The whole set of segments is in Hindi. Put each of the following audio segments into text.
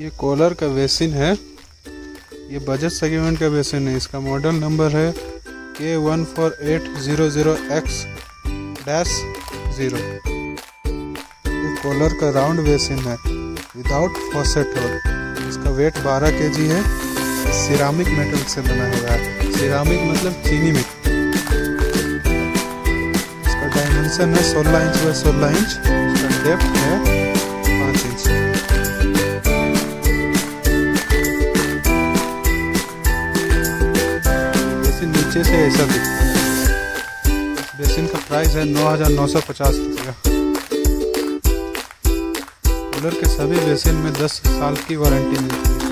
ये कॉलर का बेसिन है। ये बजट सेगमेंट का बेसिन है। इसका मॉडल नंबर है K one four eight zero zero X dash zero ये कॉलर का राउंड बेसिन है। विदाउट फॉसेट होल इसका वेट 12 के जी है। सिरामिक मेटल से बना हुआ है। सिरामिक मतलब चीनी मिट्टी। इसका डायमेंशन है 16 इंच बाय 16 इंच। इसका डेप्थ है नीचे से ऐसा दिखता बेसिन का प्राइस है नौ हज़ार नौ सौ पचास रुपया। कूलर के सभी बेसिन में दस साल की वारंटी मिलती है।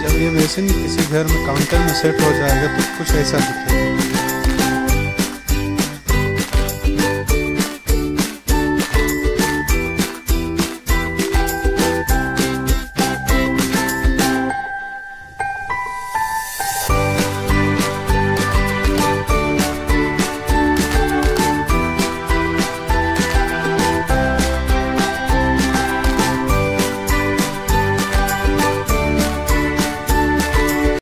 जब ये बेसिन किसी घर में काउंटर में सेट हो जाएगा तो कुछ ऐसा दिखेगा।